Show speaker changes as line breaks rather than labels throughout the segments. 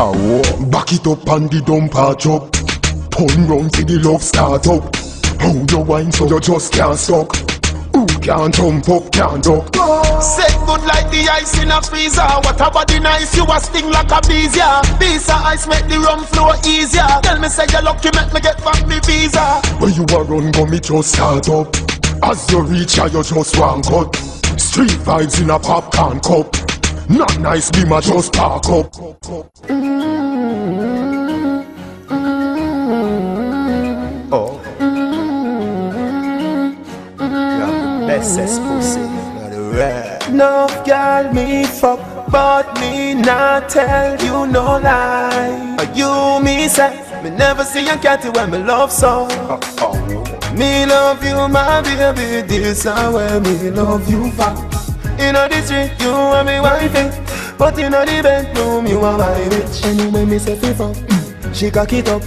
Awo, back it up and the dumper chop. Pun round till the love start up. How you wine so you just can't suck. Who can't jump up, can't duck.
Set good like the ice in a freezer. What a body nice, you a sting like a bees, yeah. Piece of ice make the rum flow easier. Tell me say you lucky, make me get back me visa.
When you a run, go me just start up. As you reach, ya you just one cut. Street Vybz in a popcorn cup. Notnice, be my just park up.
Oh. Bestest pussy.
No girl me fuck, but me not tell you no lie. Or you me say, me never see a cat when me love so. Me love you, my baby, this is where me love you for. In the street, you are me wifey, but in the bedroom, you are my bitch. Anyway, me say fuck, she cock it up.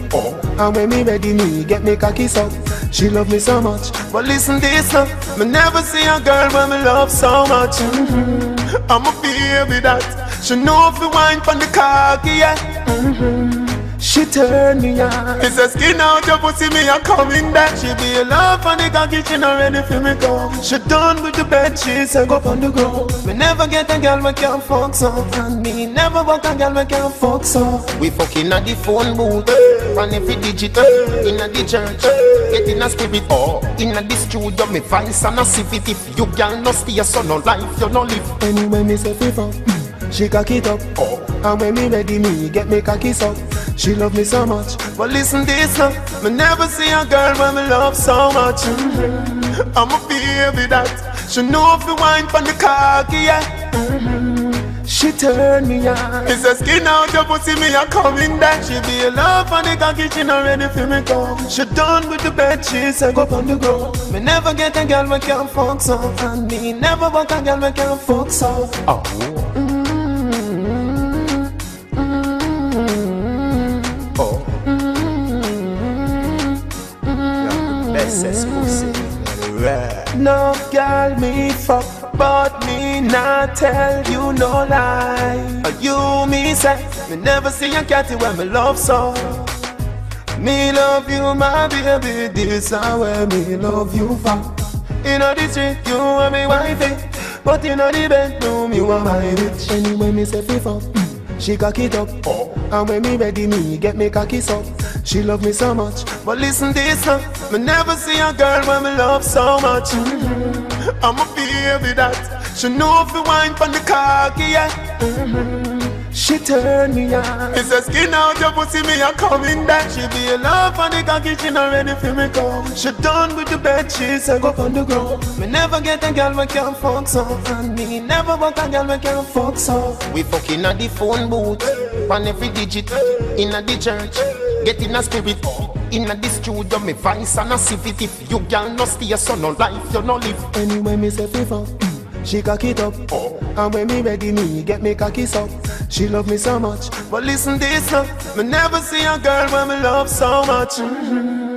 And when me ready, me get me cocky up. She love me so much, but listen this now, me never see a girl when me love so much. Mhm. I'm a baby that she know if you wine from the cocky, yeah. Mhm. She turn me on. It's a skin out your pussy, me a coming back. She be a love on the cocky, she not ready for me come. She done with the bed, she say go on the ground. We never get a girl we can't fuck so, and me never want a girl we can't fuck so. We fucking at the phone booth, and every digit in a the church. Get in a spirit, oh, in a the studio, me vice and a civet. If you girl no stay, so no life, you no live. Anyway, me say FIFA. She cock it up, oh. and when me ready, me get me cocky up. She love me so much, but listen this now. Me never see a girl when me love so much. Mhm. I'm a baby that she know if you wine from the cocky, yeah. Mhm. She turn me on. It's a skin out your pussy, me a coming back. She be a love on the cocky, she not ready for me come. She done with the bed, she say go on the ground. Me never get a girl we can't fuck so, and me never want a girl we can't fuck so.
Oh.
No girl me fuck, but me not tell you no lie. Or you me say, me never see a cat when me love so. Me love you, my baby, this is where me love you for. In the street, you are me wifey, but in the bedroom, you are my bitch. Anyway, me say fi fuck. She cock it up, oh. and when me ready, me get me cocky up. She love me so much, but listen this now, me never see a girl when me love so much. Mhm. I'ma a baby that she know if you wine from the cocky, yeah. Mhm. She turn me on. It's a skin out your pussy, me a coming back. She be a love on the cocky, she not ready for me come. She done with the bed, she say go on the ground. Me never get a girl we can't fuck so, and me never want a girl we can't fuck so. We fucking at the phone booth, on every digit, in a the church. Get in a spirit, in a the studio, me vice and a civet. If you girl no stay, so no life, you no live. Anyway, me say FIFA. She cock it up, Oh. and when me ready, me get me cocky up. She love me so much, but listen this now, me never see a girl when me love so much. Mhm.